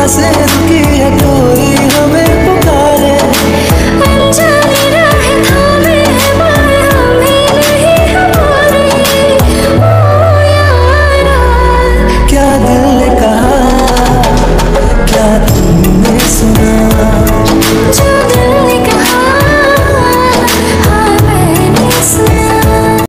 i passes o que é